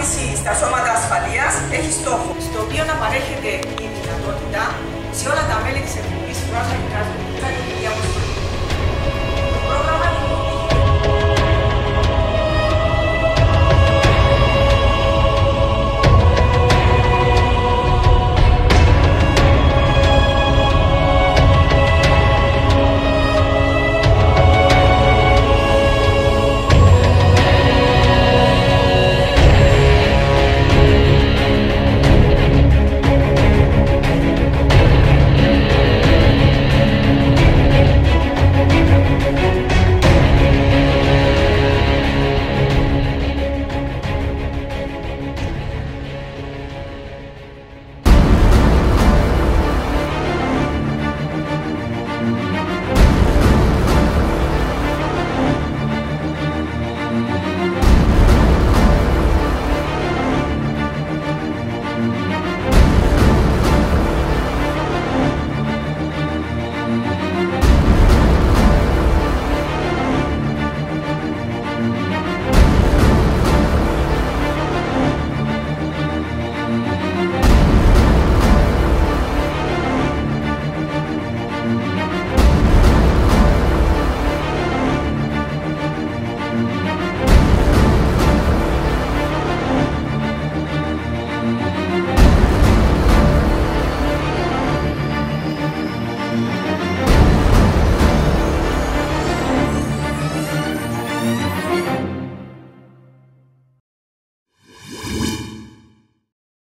ανάπτυξη στα σώματα ασφαλείας έχει στόχο, στο οποίο να παρέχεται η δυνατότητα σε όλα τα μέλη της Εθνικής Φράσης να